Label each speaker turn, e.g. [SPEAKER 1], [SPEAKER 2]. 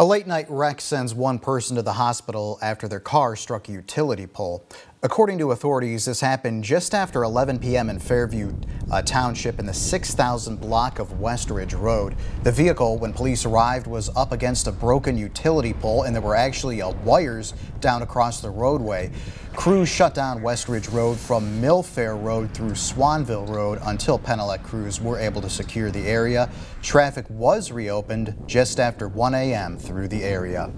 [SPEAKER 1] A late night wreck sends one person to the hospital after their car struck a utility pole. According to authorities, this happened just after 11 p.m. in Fairview uh, Township in the 6000 block of West Ridge Road. The vehicle, when police arrived, was up against a broken utility pole and there were actually uh, wires down across the roadway. Crews shut down West Ridge Road from Millfair Road through Swanville Road until Penelec crews were able to secure the area. Traffic was reopened just after 1 a.m. through the area.